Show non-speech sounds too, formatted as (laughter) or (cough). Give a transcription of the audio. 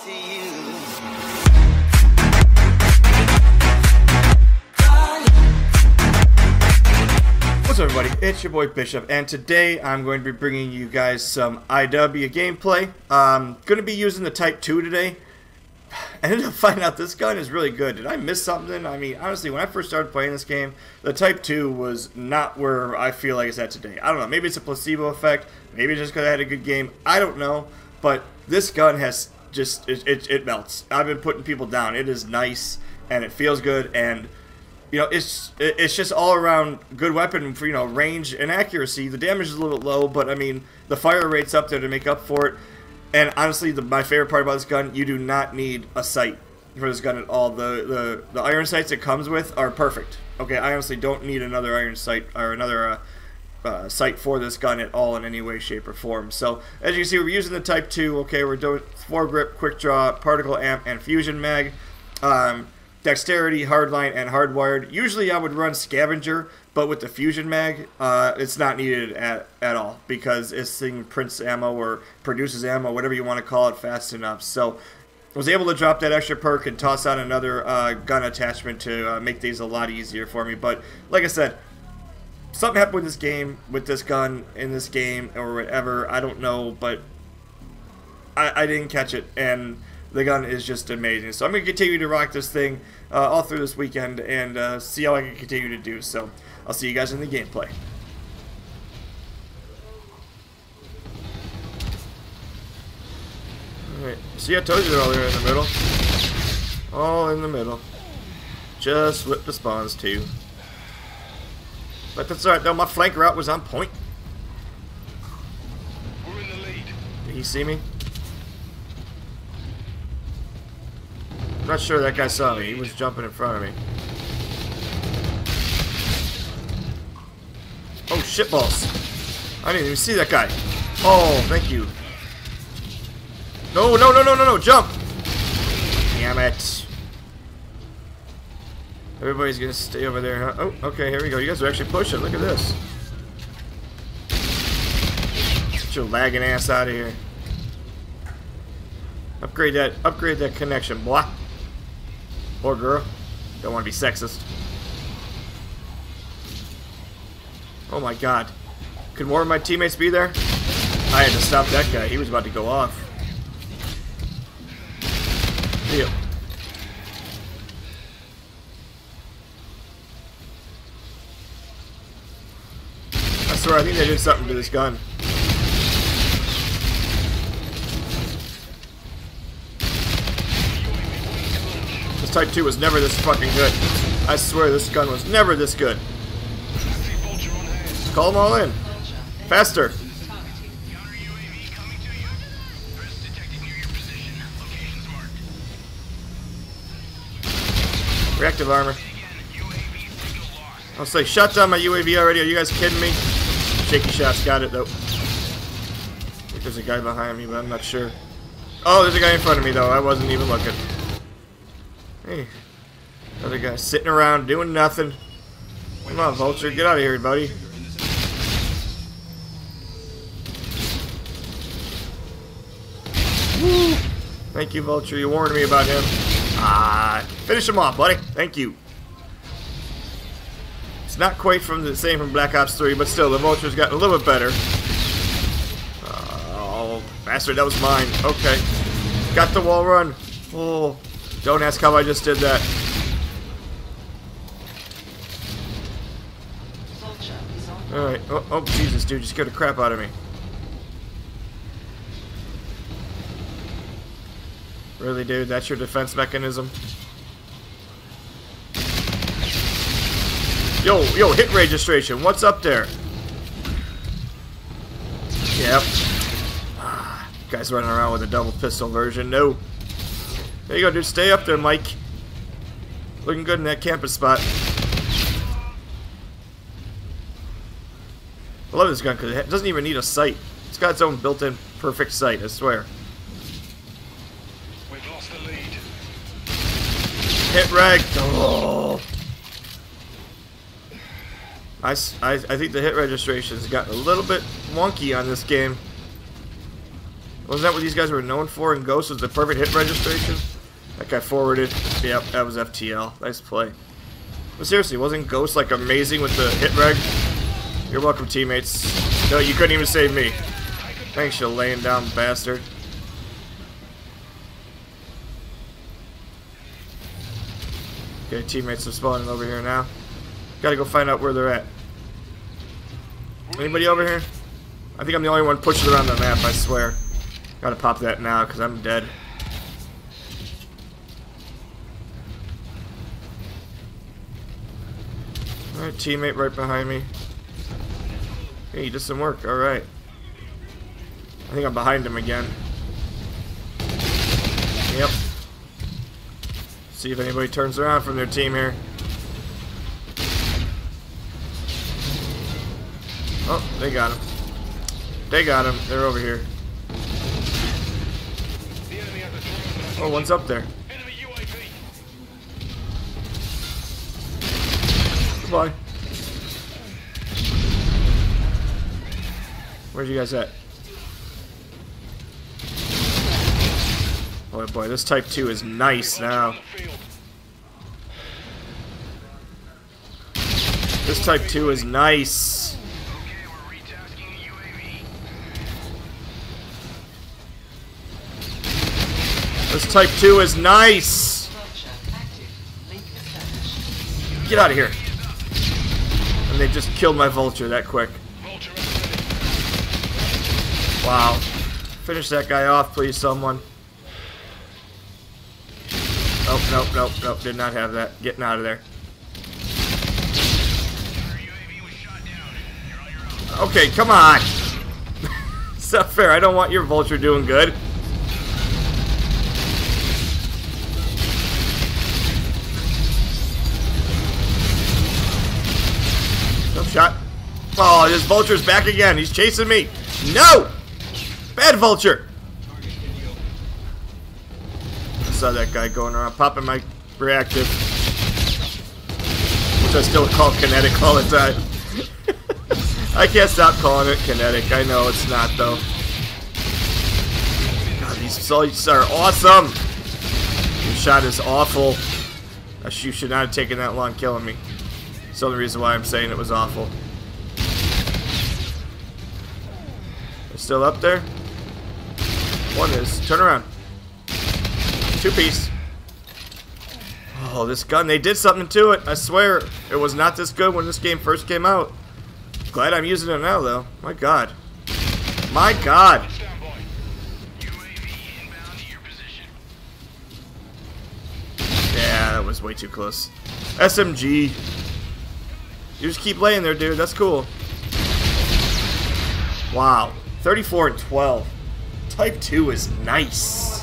What's up everybody, it's your boy Bishop, and today I'm going to be bringing you guys some IW gameplay. I'm going to be using the Type 2 today. (sighs) I ended up finding out this gun is really good. Did I miss something? I mean, honestly, when I first started playing this game, the Type 2 was not where I feel like it's at today. I don't know, maybe it's a placebo effect, maybe it's just because I had a good game, I don't know, but this gun has just, it, it, it melts. I've been putting people down. It is nice, and it feels good, and you know, it's it's just all around good weapon for you know range and accuracy. The damage is a little bit low, but I mean the fire rate's up there to make up for it. And honestly, the, my favorite part about this gun, you do not need a sight for this gun at all. The the the iron sights it comes with are perfect. Okay, I honestly don't need another iron sight or another. Uh, uh, sight for this gun at all in any way, shape, or form. So as you can see, we're using the Type 2. Okay, we're doing foregrip, quick draw, particle amp, and fusion mag. Um, dexterity, hardline, and hardwired. Usually I would run scavenger, but with the fusion mag, uh, it's not needed at, at all because this thing prints ammo or produces ammo, whatever you want to call it, fast enough. So I was able to drop that extra perk and toss out another uh, gun attachment to uh, make things a lot easier for me. But like I said, something happened with this game, with this gun in this game or whatever. I don't know, but I, I didn't catch it, and the gun is just amazing. So I'm going to continue to rock this thing uh, all through this weekend and uh, see how I can continue to do. So I'll see you guys in the gameplay. Alright, see I told you they're all there in the middle. All in the middle. Just flip the spawns too. But that's alright though, my flank route was on point. We're in the lead. Did he see me? I'm not sure that guy saw me. He was jumping in front of me. Oh, shitballs. I didn't even see that guy. Oh, thank you. No, no, no, no, no, no, jump! Damn it. Everybody's gonna stay over there, huh? Oh, okay, here we go. You guys are actually pushing. Look at this. Get your lagging ass out of here. Upgrade that, upgrade that connection, boy. Or girl. Don't want to be sexist. Oh my god. Could more of my teammates be there? I had to stop that guy. He was about to go off. Deal. Swear, I think they did something to this gun. This Type 2 was never this fucking good. I swear this gun was never this good. Call them all in. Faster. Reactive armor. I'll say, shut down my UAV already. Are you guys kidding me? Shaky shots. Got it, though. There's a guy behind me, but I'm not sure. Oh, there's a guy in front of me, though. I wasn't even looking. Hey. Another guy sitting around doing nothing. Come on, Vulture. Get out of here, buddy. Woo. Thank you, Vulture. You warned me about him. Ah, finish him off, buddy. Thank you. Not quite from the same from Black Ops 3, but still, the Vulture's gotten a little bit better. Uh, oh, bastard, that was mine. Okay. Got the wall run. Oh, don't ask how I just did that. Alright. Oh, oh, Jesus, dude, you scared the crap out of me. Really, dude? That's your defense mechanism? Yo, yo, hit registration. What's up there? Yep. Ah, guys running around with a double pistol version. No. There you go, dude. Stay up there, Mike. Looking good in that campus spot. I love this gun because it doesn't even need a sight. It's got its own built-in perfect sight, I swear. We've lost the lead. Hit reg. Oh. I, I- I think the hit registration's gotten a little bit wonky on this game. Wasn't that what these guys were known for in Ghost? Was the perfect hit registration? That guy forwarded. Yep, that was FTL. Nice play. But seriously, wasn't Ghost like amazing with the hit reg? You're welcome, teammates. No, you couldn't even save me. Thanks, you laying down bastard. Okay, teammates are spawning over here now. Gotta go find out where they're at. Anybody over here? I think I'm the only one pushing around the map, I swear. Gotta pop that now, because I'm dead. Alright, teammate right behind me. Hey, you did some work, alright. I think I'm behind him again. Yep. See if anybody turns around from their team here. Oh, they got him. They got him. They're over here. The enemy has a drone. Oh, one's up there. Goodbye. Where's you guys at? Boy, boy, this Type 2 is nice now. On the field. This Type 2 is nice. This Type 2 is nice. Get out of here. And they just killed my Vulture that quick. Wow. Finish that guy off, please, someone. Nope, nope, nope, nope. Did not have that. Getting out of there. Okay, come on. (laughs) it's not fair. I don't want your vulture doing good. Shot. Oh, this vulture's back again. He's chasing me. No! Bad vulture. I saw that guy going around popping my reactive. Which I still call kinetic all the time. (laughs) I can't stop calling it kinetic. I know it's not though. God, these sights are awesome. Your shot is awful. You should not have taken that long killing me. It's the only reason why I'm saying it was awful. They're still up there? One is. Turn around. Two piece. Oh, this gun. They did something to it. I swear. It was not this good when this game first came out. Glad I'm using it now, though. My God. My God. Yeah, that was way too close. SMG. You just keep laying there, dude. That's cool. Wow. 34 and 12. Type 2 is nice.